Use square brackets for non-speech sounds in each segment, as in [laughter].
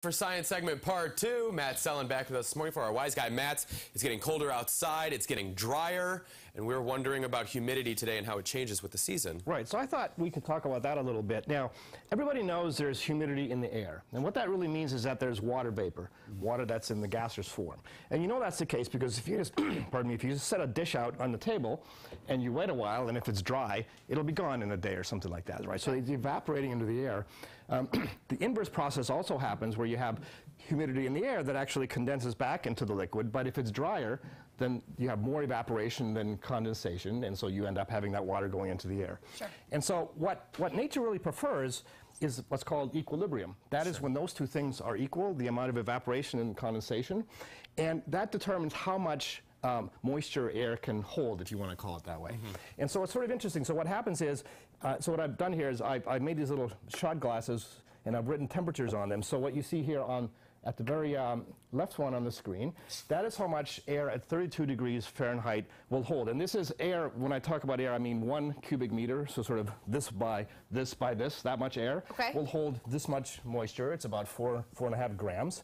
For science segment part two, Matt Sellen back with us this morning for our Whys Guy Matt. It's getting colder outside, it's getting drier, and we're wondering about humidity today and how it changes with the season. Right, so I thought we could talk about that a little bit. Now, everybody knows there's humidity in the air, and what that really means is that there's water vapor, water that's in the gaseous form. And you know that's the case because if you just, [clears throat] pardon me, if you just set a dish out on the table and you wait a while, and if it's dry, it'll be gone in a day or something like that, right? So it's evaporating into the air. Um, [clears throat] the inverse process also happens where you have humidity in the air that actually condenses back into the liquid, but if it's drier, then you have more evaporation than condensation, and so you end up having that water going into the air. Sure. And so what, what nature really prefers is what's called equilibrium. That is when those two things are equal, the amount of evaporation and condensation, and that determines how much um, moisture air can hold, if you want to call it that way. And so it's sort of interesting. So what happens is, uh, so what I've done here is I, I've made these little shot glasses and I've written temperatures on them. So what you see here on at the very um, left one on the screen, that is how much air at 32 degrees Fahrenheit will hold. And this is air, when I talk about air, I mean one cubic meter, so sort of this by this by this, that much air Okay. will hold this much moisture. It's about four, four and a half grams.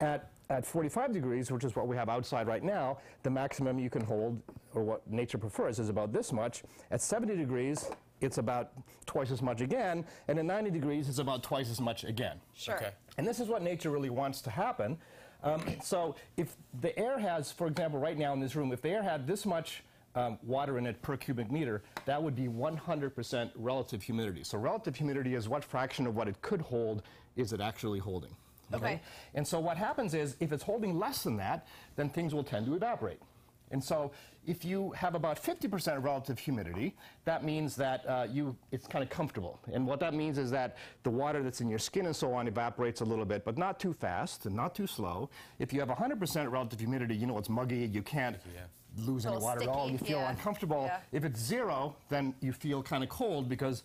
At, at 45 degrees, which is what we have outside right now, the maximum you can hold, or what nature prefers, is about this much. At 70 degrees, it's about twice as much again, and at 90 degrees, it's about twice as much again. Sure. Okay. And this is what nature really wants to happen. Um, so if the air has, for example, right now in this room, if the air had this much um, water in it per cubic meter, that would be 100% relative humidity. So relative humidity is what fraction of what it could hold is it actually holding. Okay. And so what happens is if it's holding less than that, then things will tend to evaporate. And so if you have about 50% relative humidity, that means that uh, you, it's kind of comfortable. And what that means is that the water that's in your skin and so on evaporates a little bit, but not too fast and not too slow. If you have 100% relative humidity, you know it's muggy, you can't lose any water at all, you feel yeah. uncomfortable. Yeah. If it's zero, then you feel kind of cold because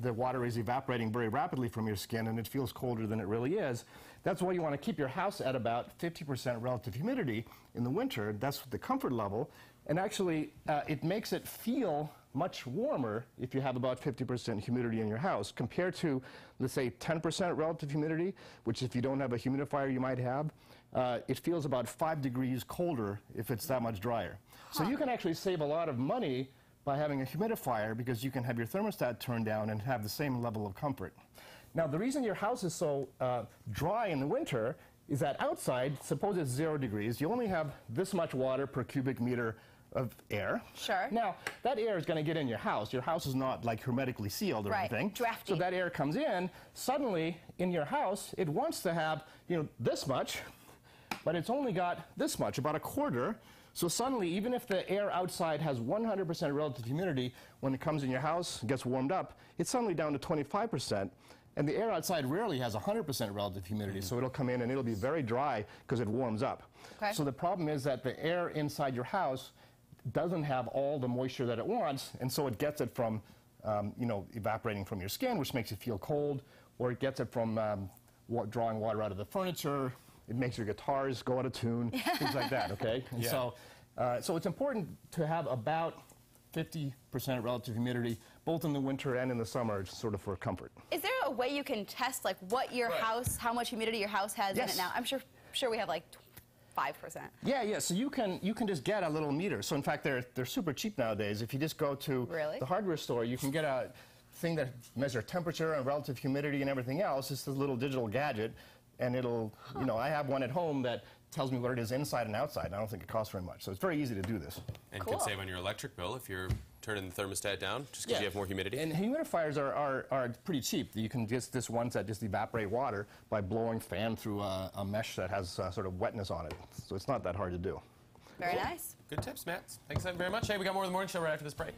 the water is evaporating very rapidly from your skin and it feels colder than it really is. That's why you want to keep your house at about 50% relative humidity in the winter. That's the comfort level. And actually, uh, it makes it feel much warmer if you have about 50% humidity in your house compared to, let's say, 10% relative humidity, which if you don't have a humidifier you might have. Uh, it feels about five degrees colder if it's that much drier. So you can actually save a lot of money by having a humidifier because you can have your thermostat turned down and have the same level of comfort. Now, the reason your house is so uh, dry in the winter is that outside, suppose it's zero degrees, you only have this much water per cubic meter of air. Sure. Now, that air is going to get in your house. Your house is not like hermetically sealed or Right, anything. drafty. So that air comes in. Suddenly, in your house, it wants to have, you know, this much, but it's only got this much, about a quarter. So suddenly, even if the air outside has 100% relative humidity, when it comes in your house gets warmed up, it's suddenly down to 25%. And the air outside rarely has 100% relative humidity, so it'll come in and it'll be very dry because it warms up. Okay. So the problem is that the air inside your house doesn't have all the moisture that it wants, and so it gets it from, um, you know, evaporating from your skin, which makes you feel cold, or it gets it from um, wa- drawing water out of the furniture. It makes your guitars go out of tune, [laughs] things like that. Okay, and Yeah. so, uh, so it's important to have about 50% relative humidity, both in the winter and in the summer, just sort of for comfort. Is there a way you can test like what your Right. house, how much humidity your house has in it now? I'm sure sure we have like five percent. Yeah, yeah. So you can you can just get a little meter. So in fact, they're they're super cheap nowadays. If you just go to Really? the hardware store, you can get a thing that measures temperature and relative humidity and everything else. It's a little digital gadget, and it'll you know I have one at home that tells me what it is inside and outside. And I don't think it costs very much. So it's very easy to do this. And Cool. can save on your electric bill if you're turning the thermostat down just because Yeah. you have more humidity. And humidifiers are, are, are pretty cheap. You can just this ones that just evaporate water by blowing fan through a, a mesh that has uh, sort of wetness on it. So it's not that hard to do. Very nice. Good tips, Matt. Thanks very much. Hey, we got more of the morning show right after this break.